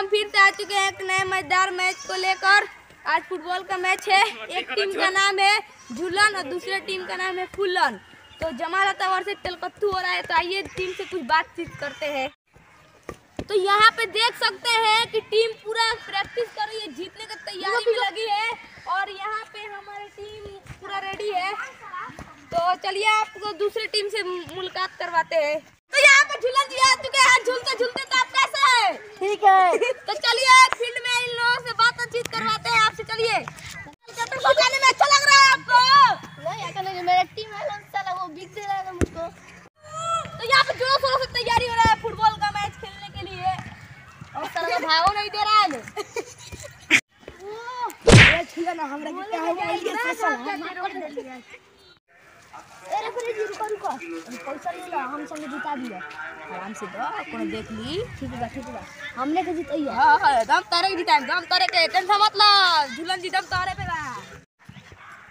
हम फिर से आ चुके हैं एक नए मज़ेदार मैच को लेकर। आज फुटबॉल का मैच है। एक टीम का नाम है झूलन और दूसरे टीम का नाम है फुलन। तो जमा लतावर से तलकत्थू हो रहा है तो आइए टीम से कुछ बातचीत करते हैं। तो यहाँ पे देख सकते हैं कि टीम पूरा प्रैक्टिस कर रही है जीतने की तैयारी में लगी है। और यहाँ पे हमारी टीम पूरा रेडी है। तो चलिए आपको दूसरी टीम से मुलाकात करवाते हैं। तो यहाँ पे झूलन जी आ चुके हैं। झूलते झूलते तो आप हैं ठीक है। तो चलिए फ़ील्ड में इन लोगों से बातचीत करवाते हैं आपसे चलिए। में अच्छा लग रहा है आपको। नहीं ऐसा नहीं मेरा टीम है साला वो बिक दे रहा है मुझको। तो यहाँ पे जोरों शोरों से तैयारी हो रहा है फुटबॉल का मैच खेलने के लिए। और साला तो भागो नहीं दे रहा है। ना हमरा के काहे बोल के से साला ए रेफरी जी रुको रुको पैसा ले लो हम संग जिता दिया। आराम से दो कोनो देख ली। ठीक बा ठीक बा हमने के जितैया हाँ हाँ। दम तारे के जीता दम तारे के टेंशन मत लो। झूलन जी दम तारे पे बा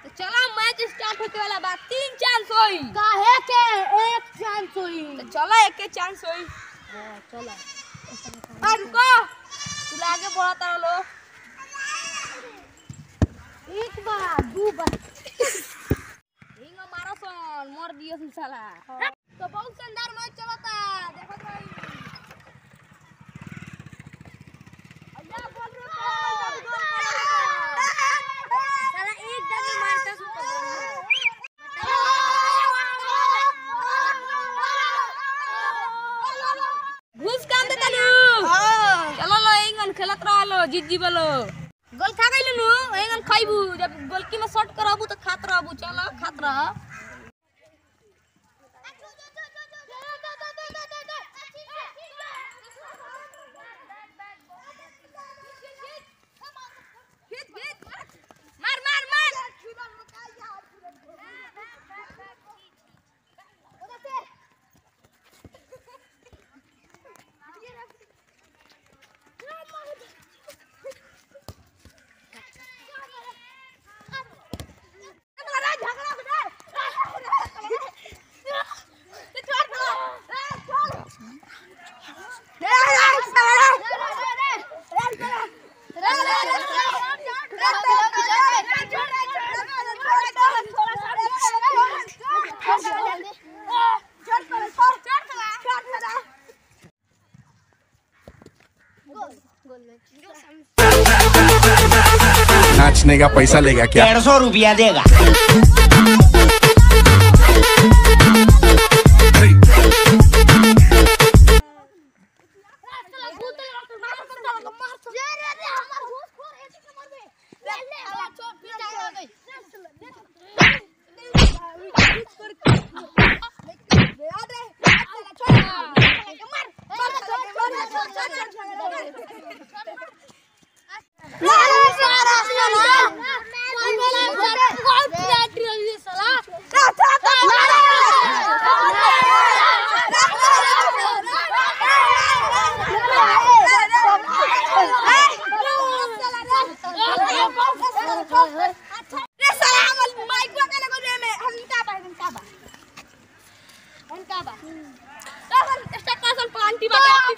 तो चलो मैच स्टार्ट होने वाला बा तीन चांस होई। काहे के? एक चांस हुई। तो चलो एक के चांस होई। हाँ चलो। आ रुको। तू आगे बढ़ा तारा लो। एक बार दो बार। हिंगो मारो दियो साला तो बहुत शानदार मैच चलता देखो भाई अल्लाह बोल रे। साला एक दम में मारता सुन घुस काम दे तनु चलो लो इंगन खेलत रहलो जीत जीवलो गोल खा गइल नु इंगन खाइबू जब गोलकी में शॉट करबू तो खात रहबू चलो खात रह नाचने का पैसा लेगा क्या? डेढ़ सौ रुपया देगा।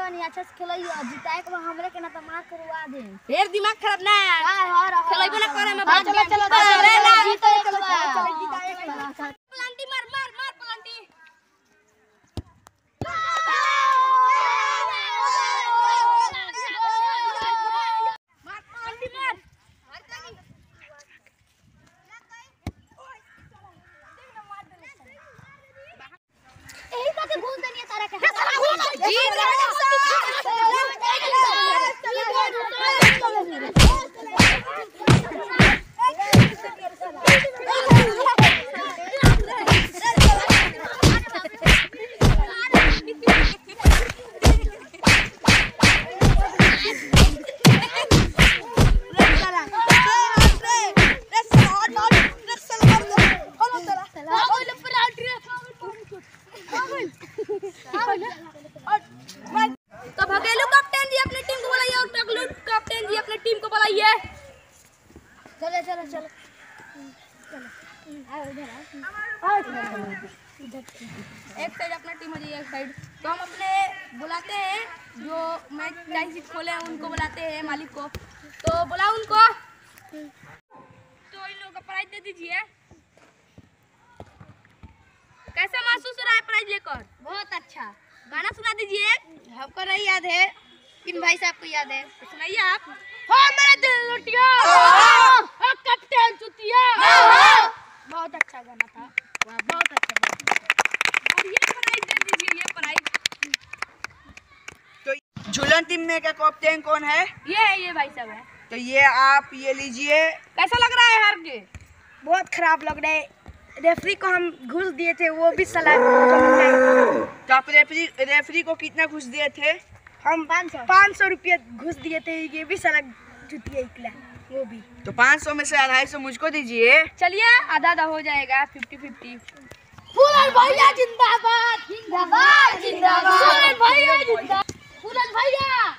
वानी अच्छा से खेलइयो जिताए के हमरे के ना त मार करवा दे फेर दिमाग खराब ना हाँ हाँ खेलैबे ना करे में चलो चलो चलो ना जीते एक बार पलांटी मार मार मार पलांटी मार पलांटी मार यही का घूस देनी तारा के जीत जीत चलो चलो चलो चलो आओ इधर आओ आओ इधर एक साइड अपना टीम हो जाइए एक साइड तो हम अपने बुलाते हैं जो मैच टाइम सीट खोले हैं उनको बुलाते हैं मालिक को। तो बुलाओ उनको। तो इन लोगों का प्राइज दे दीजिए। कैसा महसूस हो रहा है प्राइज लेकर? बहुत अच्छा। गाना सुना दीजिए। हमको नहीं याद है किन भाई साहब को याद है? तो सुनाइए आप। हाँ मेरा दिल लुटिया। कप्तान चुतिया। बहुत अच्छा गाना था वाह बहुत अच्छा गाना और ये प्राइज दे दीजिए ये प्राइज तो झूलन टीम में का कप्तान कौन है? ये है ये भाई साहब है। तो ये आप ये लीजिए। कैसा लग रहा है हार के बहुत खराब लग रहा है। रेफरी को हम घुस दिए थे वो भी सलाह तो आप रेफरी रेफरी को कितना घुस दिए थे? हम पाँच सौ। पाँच सौ रुपये घुस दिए थे ये भी सलाह जुतिया निकला वो भी। तो 500 में से अढ़ाई सौ मुझको दीजिए। चलिए आधा आधा हो जाएगा फिफ्टी फिफ्टी फूलन भैया जिंदाबाद। जिंदाबाद जिंदाबाद। फूलन भैया जिंदाबाद। फूलन भैया